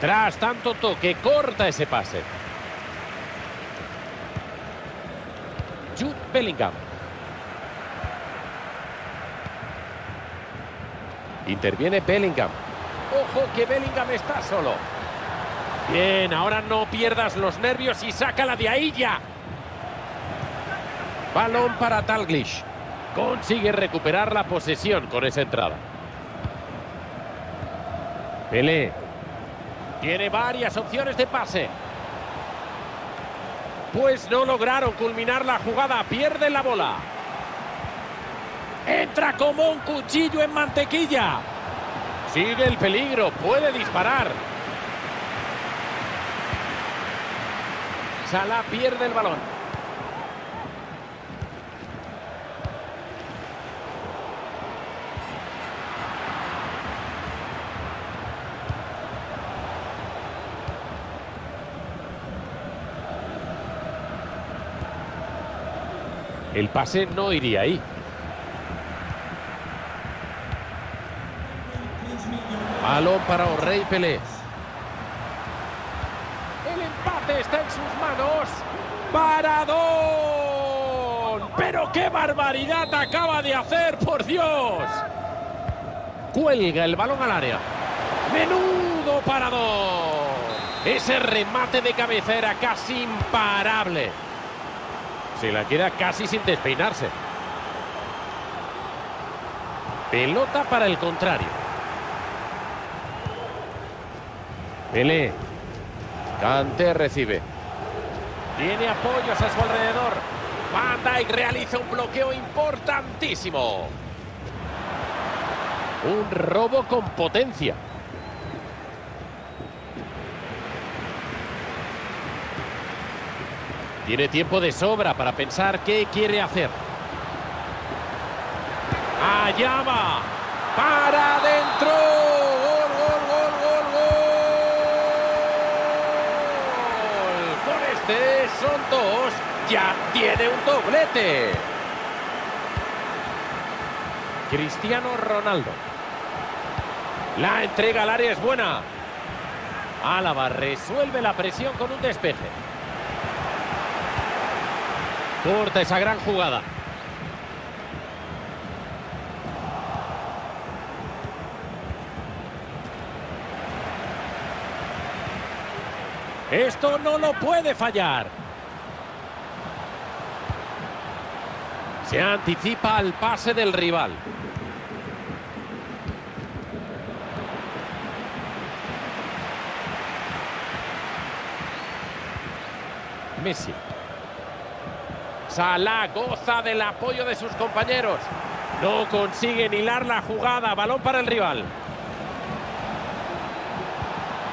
Tras tanto toque, corta ese pase. Jude Bellingham. Interviene Bellingham. Ojo que Bellingham está solo. Bien, ahora no pierdas los nervios y sácala de ahí ya. Balón para Talglish. Consigue recuperar la posesión con esa entrada. Pelé. Tiene varias opciones de pase. Pues no lograron culminar la jugada. Pierde la bola. Entra como un cuchillo en mantequilla. Sigue el peligro. Puede disparar. Salah pierde el balón. El pase no iría ahí. Balón para Orrey Pelé. El empate está en sus manos. ¡Paradón! ¡Pero qué barbaridad acaba de hacer, por Dios! Cuelga el balón al área. ¡Menudo paradón! Ese remate de cabecera casi imparable. Se la queda casi sin despeinarse. Pelota para el contrario. Pelé. Cante recibe. Tiene apoyos a su alrededor. Van Dijk realiza un bloqueo importantísimo. Un robo con potencia. Tiene tiempo de sobra para pensar qué quiere hacer. Va. Para adentro. Gol, gol, gol, gol, gol. Con este son dos. Ya tiene un doblete. Cristiano Ronaldo. La entrega al área es buena. Álava resuelve la presión con un despeje. Corta esa gran jugada. Esto no lo puede fallar. Se anticipa al pase del rival. Messi. Salah goza del apoyo de sus compañeros. No consiguen hilar la jugada. Balón para el rival.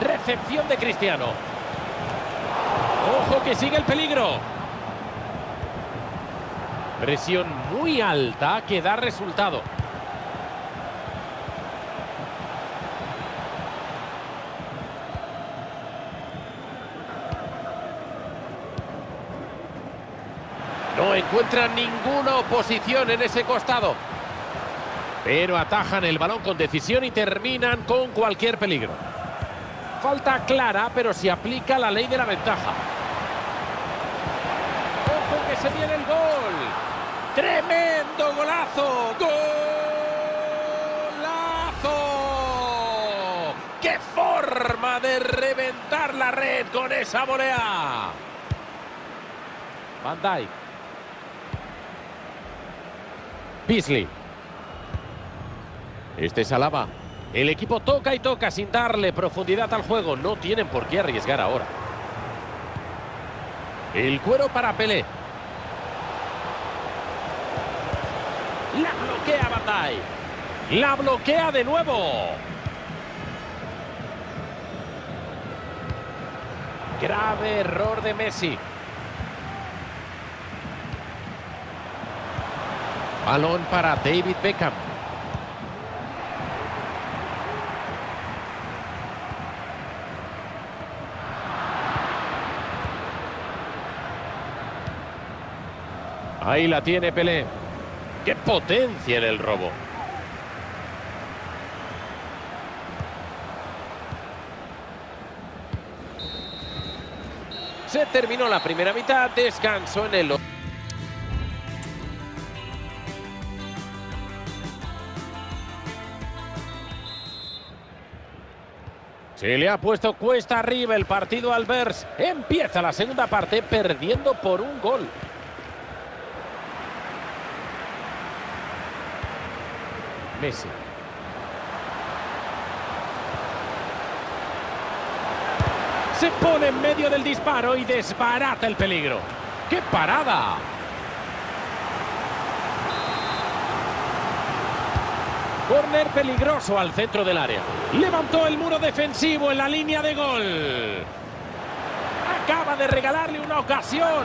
Recepción de Cristiano. Ojo que sigue el peligro. Presión muy alta que da resultado. No encuentran ninguna oposición en ese costado. Pero atajan el balón con decisión y terminan con cualquier peligro. Falta clara, pero se aplica la ley de la ventaja. ¡Ojo que se viene el gol! ¡Tremendo golazo! ¡Golazo! ¡Qué forma de reventar la red con esa volea! Van Dijk. Beasley. Este es Alaba. El equipo toca y toca sin darle profundidad al juego. No tienen por qué arriesgar ahora. El cuero para Pelé. La bloquea Batay. La bloquea de nuevo. Grave error de Messi. Balón para David Beckham. Ahí la tiene Pelé. ¡Qué potencia en el robo! Se terminó la primera mitad, descanso en el... Se le ha puesto cuesta arriba el partido al Bers. Empieza la segunda parte perdiendo por un gol. Messi. Se pone en medio del disparo y desbarata el peligro. ¡Qué parada! Corner peligroso al centro del área. Levantó el muro defensivo en la línea de gol. Acaba de regalarle una ocasión.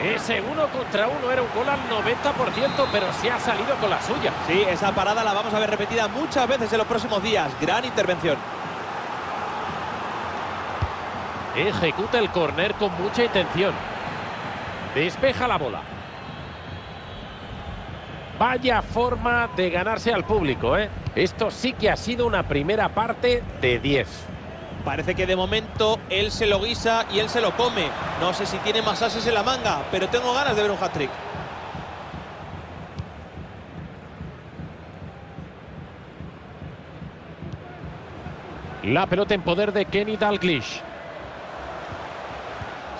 Ese uno contra uno era un gol al 90%, pero se ha salido con la suya. Sí, esa parada la vamos a ver repetida muchas veces en los próximos días. Gran intervención. Ejecuta el córner con mucha intención. Despeja la bola. Vaya forma de ganarse al público, ¿eh? Esto sí que ha sido una primera parte de 10. Parece que de momento él se lo guisa y él se lo come. No sé si tiene más ases en la manga, pero tengo ganas de ver un hat-trick. La pelota en poder de Kenny Dalglish.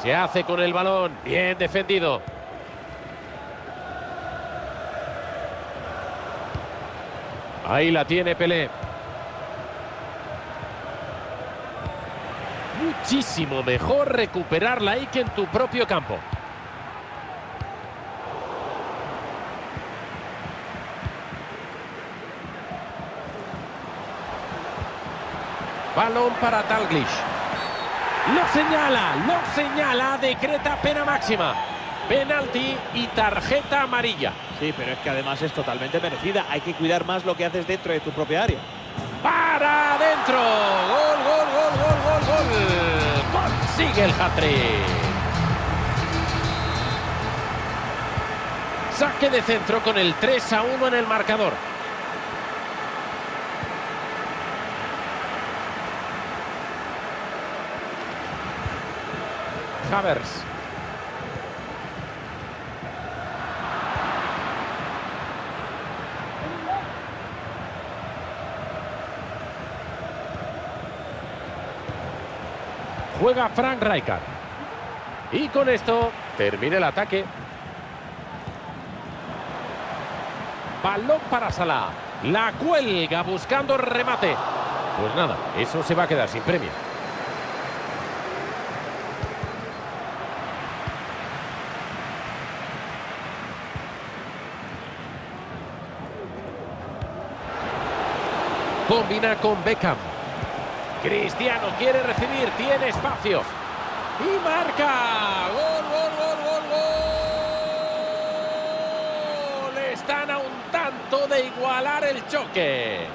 Se hace con el balón. Bien defendido. Ahí la tiene Pelé. Muchísimo mejor recuperarla ahí que en tu propio campo. Balón para Dalglish. Lo señala, lo señala, decreta pena máxima. Penalti y tarjeta amarilla. Sí, pero es que además es totalmente merecida. Hay que cuidar más lo que haces dentro de tu propia área. Para adentro. Gol, gol, gol, gol, gol, gol. Consigue el hat-trick. Saque de centro con el 3 a 1 en el marcador. Havers. Juega Frank Rijkaard. Y con esto termina el ataque. Balón para Salah. La cuelga buscando remate. Pues nada, eso se va a quedar sin premio. Combina con Beckham. Cristiano quiere recibir, tiene espacio. Y marca. Gol, gol, gol, gol, gol. Están a un tanto de igualar el choque.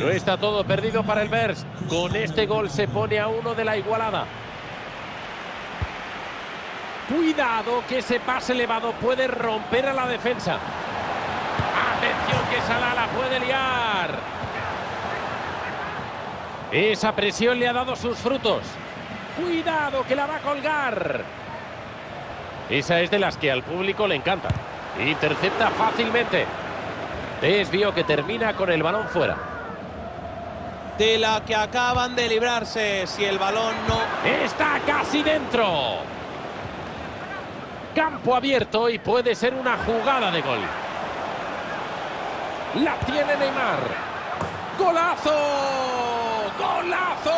No está todo perdido para el Bers. Con este gol se pone a uno de la igualada. Cuidado que ese pase elevado puede romper a la defensa. Salah la puede liar. Esa presión le ha dado sus frutos. Cuidado que la va a colgar. Esa es de las que al público le encanta. Intercepta fácilmente. Desvío que termina con el balón fuera. De la que acaban de librarse. Si el balón no... Está casi dentro. Campo abierto y puede ser una jugada de gol. La tiene Neymar. ¡Golazo! ¡Golazo!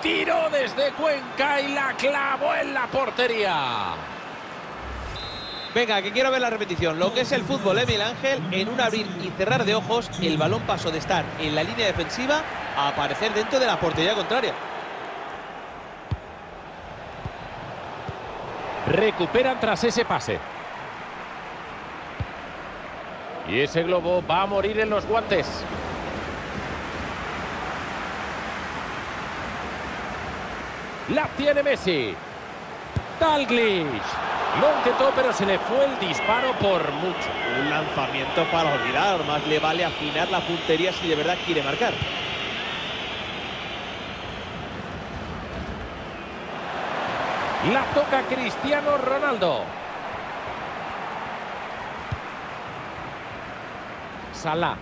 Tiró desde Cuenca y la clavó en la portería. Venga, que quiero ver la repetición. Lo que es el fútbol, Emil Ángel, en un abrir y cerrar de ojos, el balón pasó de estar en la línea defensiva a aparecer dentro de la portería contraria. Recuperan tras ese pase. Y ese globo va a morir en los guantes. La tiene Messi. Dalglish. Lo intentó, pero se le fue el disparo por mucho. Un lanzamiento para olvidar. Más le vale afinar la puntería si de verdad quiere marcar. La toca Cristiano Ronaldo. Salah.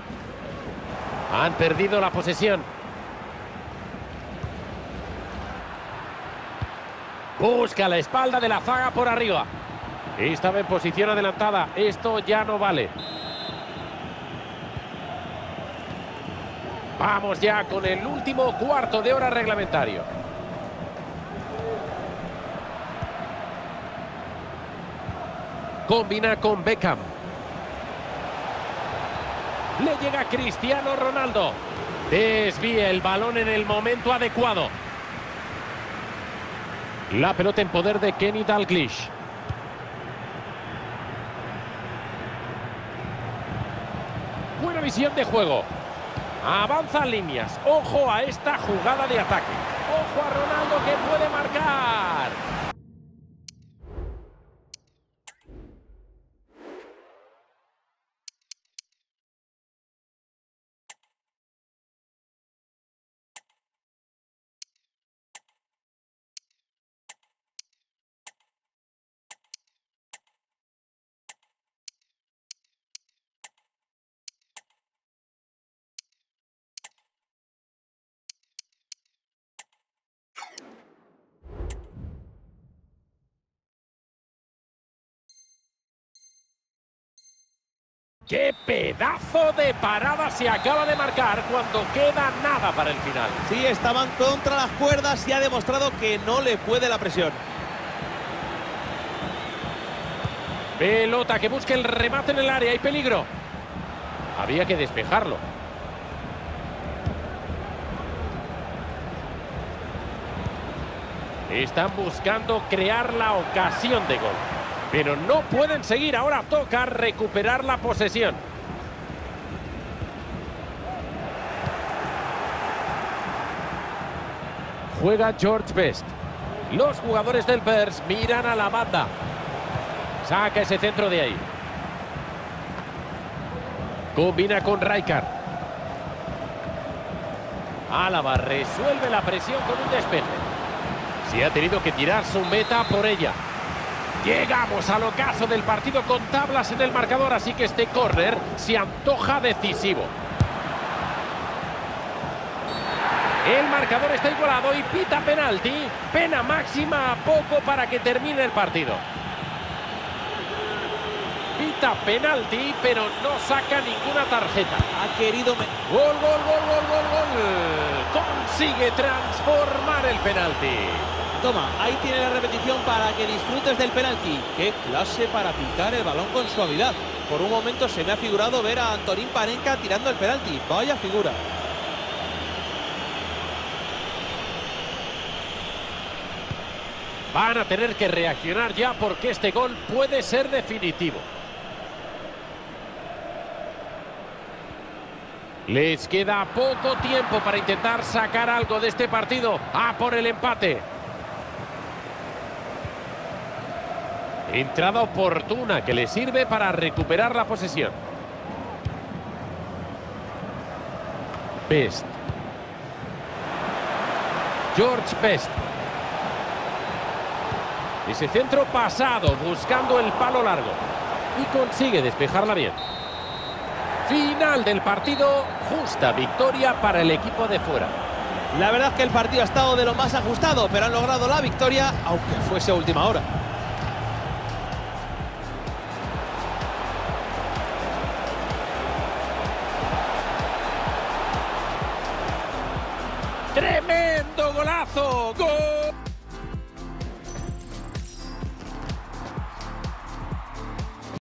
Han perdido la posesión. Busca la espalda de la zaga por arriba. Estaba en posición adelantada. Esto ya no vale. Vamos ya con el último cuarto de hora reglamentario. Combina con Beckham. Le llega Cristiano Ronaldo. Desvía el balón en el momento adecuado. La pelota en poder de Kenny Dalglish. Buena visión de juego. Avanzan líneas. Ojo a esta jugada de ataque. Ojo a Ronaldo que puede marcar. ¡Qué pedazo de parada se acaba de marcar cuando queda nada para el final! Sí, estaban contra las cuerdas y ha demostrado que no le puede la presión. Pelota que busca el remate en el área. Hay peligro. Había que despejarlo. Están buscando crear la ocasión de gol. Pero no pueden seguir. Ahora toca recuperar la posesión. Juega George Best. Los jugadores del Bears miran a la banda. Saca ese centro de ahí. Combina con Rijkaard. Álava resuelve la presión con un despeje. Si ha tenido que tirar su meta por ella. Llegamos al ocaso del partido con tablas en el marcador, así que este córner se antoja decisivo. El marcador está igualado y pita penalti. Pena máxima a poco para que termine el partido. Pita penalti, pero no saca ninguna tarjeta. Ha querido... Gol, gol, gol, gol, gol, gol. Consigue transformar el penalti. Toma, ahí tiene la repetición para que disfrutes del penalti. Qué clase para picar el balón con suavidad. Por un momento se me ha figurado ver a Antonín Panenka tirando el penalti. Vaya figura. Van a tener que reaccionar ya porque este gol puede ser definitivo. Les queda poco tiempo para intentar sacar algo de este partido. A por el empate. Entrada oportuna que le sirve para recuperar la posesión. Best. George Best. Ese centro pasado buscando el palo largo. Y consigue despejarla bien. Final del partido, justa victoria para el equipo de fuera. La verdad es que el partido ha estado de lo más ajustado, pero han logrado la victoria, aunque fuese a última hora.